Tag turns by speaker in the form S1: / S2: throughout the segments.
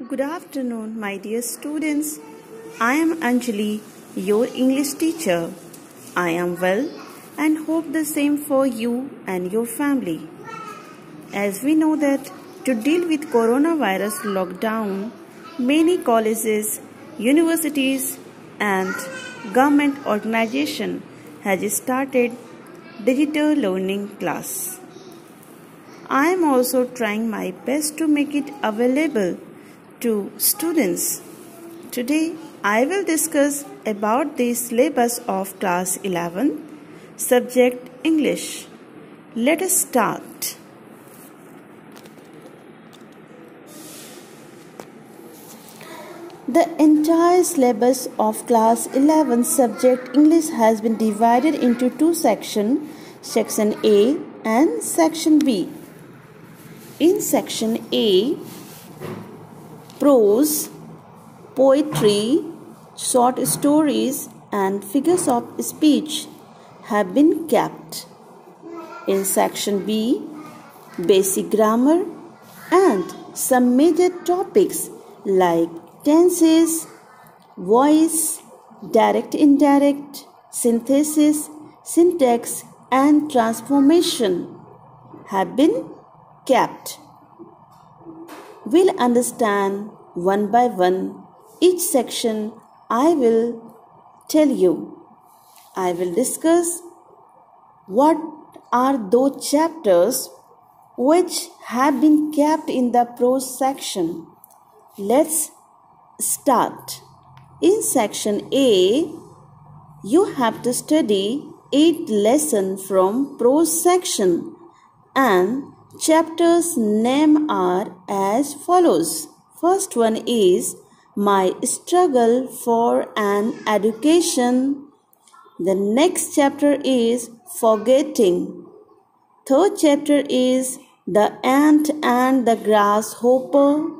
S1: Good afternoon, my dear students. I am Anjali, your English teacher. I am well and hope the same for you and your family. As we know that to deal with coronavirus lockdown, many colleges, universities and government organization has started digital learning class. I am also trying my best to make it available to students. Today I will discuss about the syllabus of class 11 subject English. Let us start. The entire syllabus of class 11 subject English has been divided into two sections, section A and section B. In section A, prose, poetry, short stories, and figures of speech have been kept. In section B, basic grammar and some major topics like tenses, voice, direct indirect, synthesis, syntax, and transformation have been kept. We'll understand one by one each section I will tell you. I will discuss what are those chapters which have been kept in the prose section. Let's start. In section A, you have to study 8 lessons from prose section and Chapters name are as follows. First one is My Struggle for an Education. The next chapter is Forgetting. Third chapter is The Ant and the Grasshopper.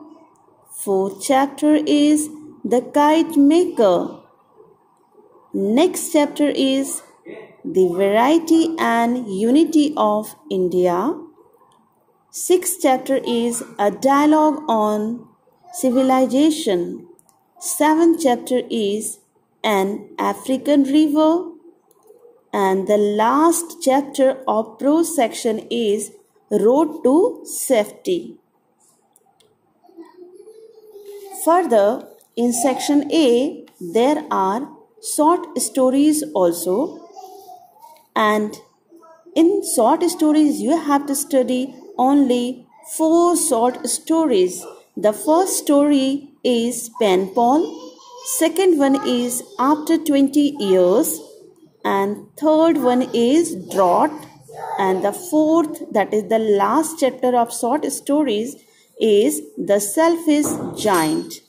S1: Fourth chapter is The Kite Maker. Next chapter is The Variety and Unity of India. Sixth chapter is a dialogue on civilization. Seventh chapter is an African river. And the last chapter of prose section is Road to Safety. Further, in section A, there are short stories also. And in short stories, you have to study only four short stories. The first story is Pen Pal, second one is After 20 Years, and third one is Drought, and the fourth, that is the last chapter of short stories, is The Selfish Giant.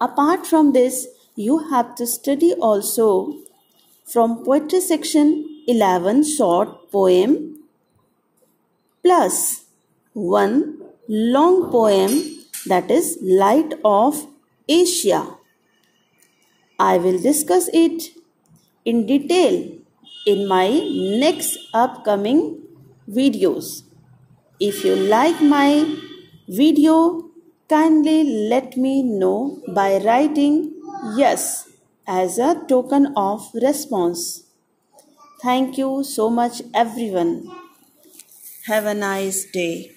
S1: Apart from this, you have to study also from poetry section 11 short poem plus one long poem that is Light of Asia. I will discuss it in detail in my next upcoming videos. If you like my video, kindly let me know by writing yes as a token of response. Thank you so much everyone. Have a nice day.